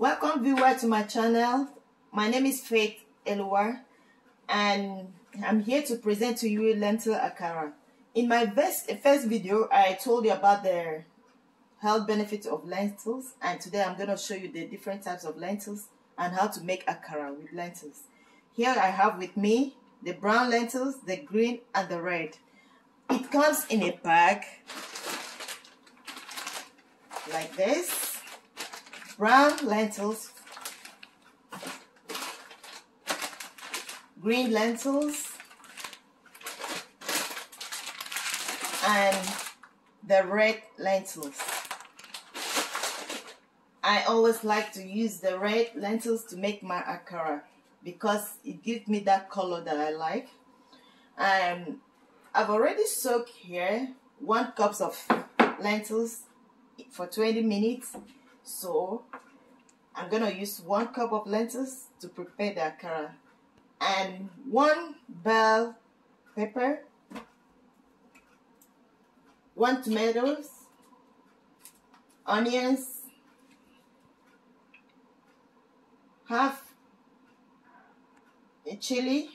Welcome viewer to my channel. My name is Faith Eluwa and I'm here to present to you lentil akara. In my first, first video, I told you about the health benefits of lentils and today I'm going to show you the different types of lentils and how to make akara with lentils. Here I have with me the brown lentils, the green and the red. It comes in a bag like this. Brown lentils, green lentils, and the red lentils. I always like to use the red lentils to make my akara because it gives me that color that I like. Um, I've already soaked here one cups of lentils for 20 minutes. So I'm gonna use one cup of lentils to prepare the akara. And one bell pepper, one tomatoes, onions, half a chili,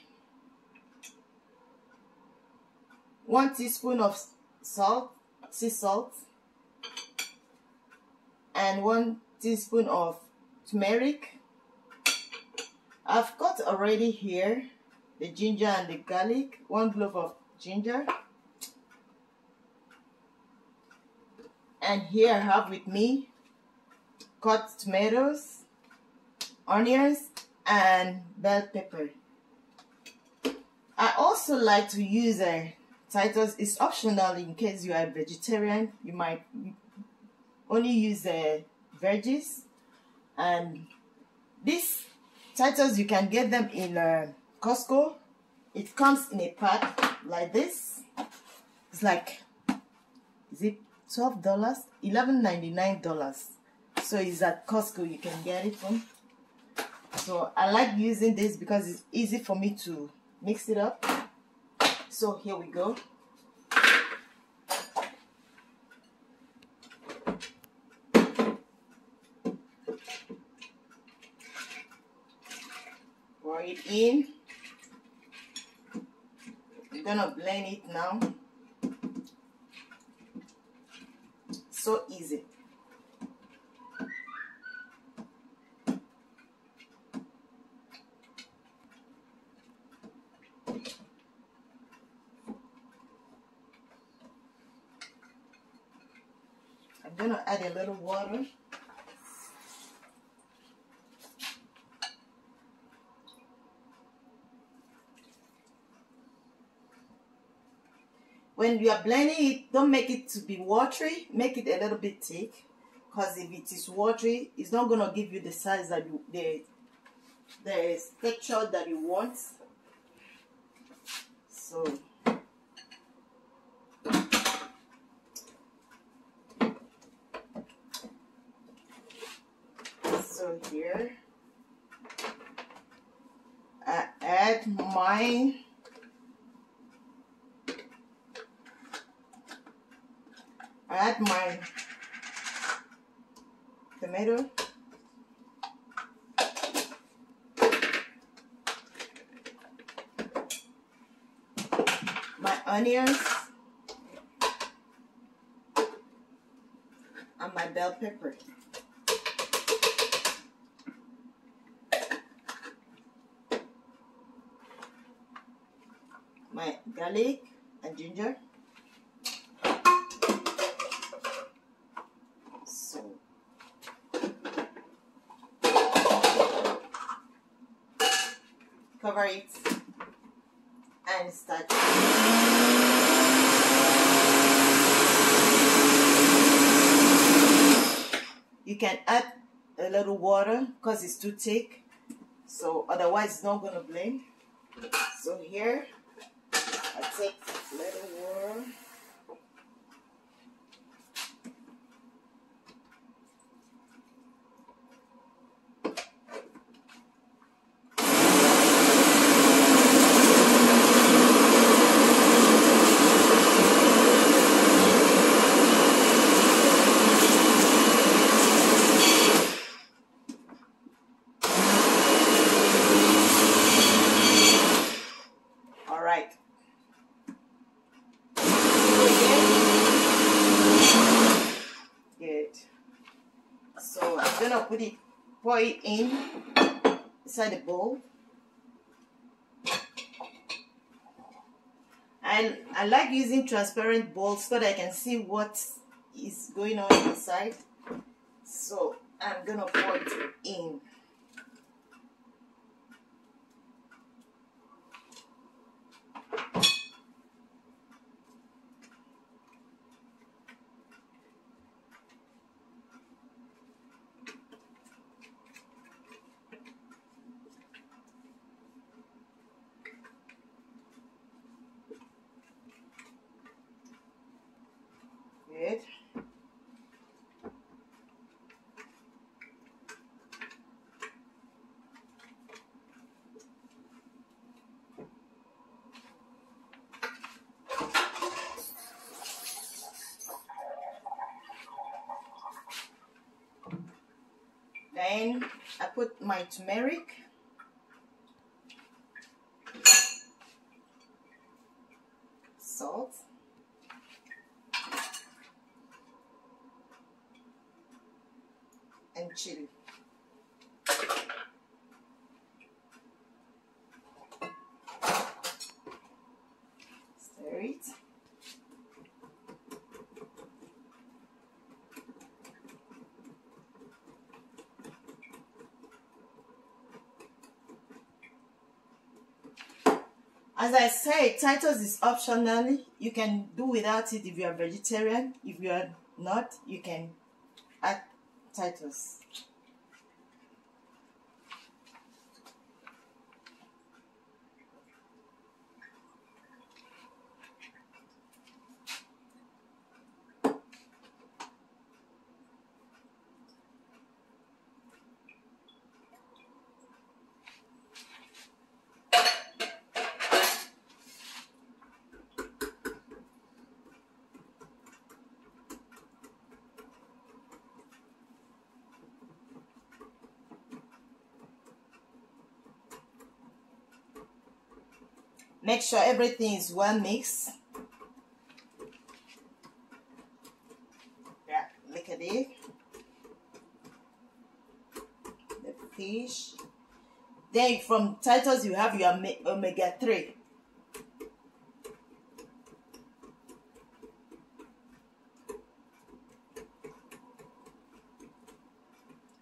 one teaspoon of salt, sea salt, and one teaspoon of turmeric. I've got already here the ginger and the garlic, one clove of ginger. And here I have with me cut tomatoes, onions, and bell pepper. I also like to use a Titus. It's optional in case you are a vegetarian. You might only use the veggies. And this Titus you can get them in uh, Costco. It comes in a pack like this. It's like is it twelve dollars? Eleven ninety nine dollars. So it's at Costco you can get it from. So I like using this because it's easy for me to mix it up. So here we go pour it in. I'm gonna blend it now. So easy. I'm gonna add a little water. When you are blending it don't make it to be watery. Make it a little bit thick because if it is watery it's not going to give you the size that you the the texture that you want. So so here I add my add my tomato. My onions. And my bell pepper. My garlic and ginger cover it and start you can add a little water because it's too thick so otherwise it's not going to blend. So here I take a little water gonna put it, pour it in inside the bowl. I, I like using transparent bowls so that I can see what is going on inside. So I'm gonna pour it in. Then I put my turmeric. Salt. and chili. Stir it. As I said, Titus is optional. You can do without it if you are vegetarian. If you are not, you can add Titus. Make sure everything is well mixed. Yeah, look at it. The fish. Then from Titus you have your omega 3.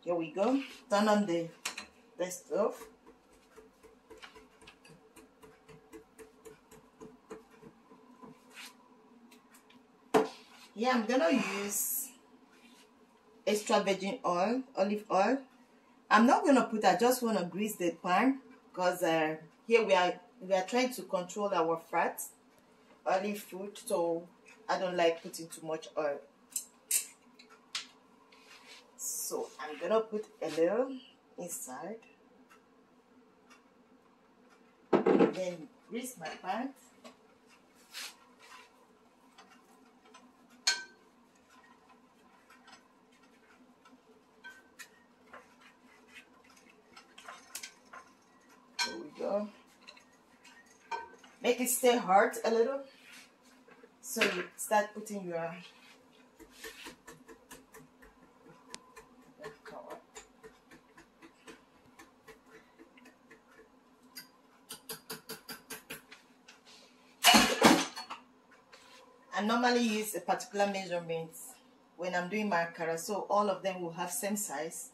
Here we go. Turn on the, the stove. Here I'm gonna use extra virgin oil, olive oil. I'm not gonna put. I just wanna grease the pan because uh, here we are we are trying to control our fat, olive food. So I don't like putting too much oil. So I'm gonna put a little inside. Then grease my pan. There we go. Make it stay hard a little. So you start putting your I normally use a particular measurement when I'm doing my akara, so all of them will have same size.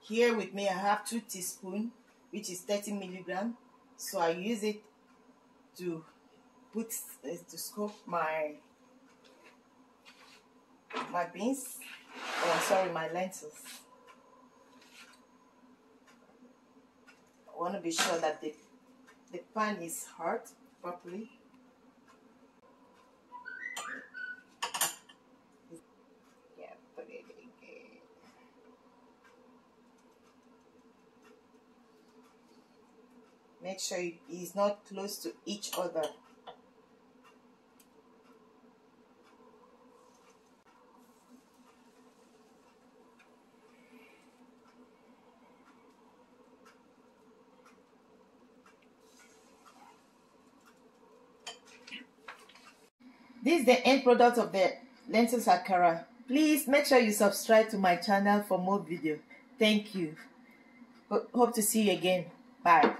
Here with me, I have two teaspoon which is 30 milligram. So I use it to put uh, to scoop my my beans. Oh, sorry, my lentils. I want to be sure that the the pan is hot properly. Yeah, put it again. Make sure it is not close to each other. This is the end product of the lentils akara. Please make sure you subscribe to my channel for more video. Thank you. Ho- Hope to see you again. Bye.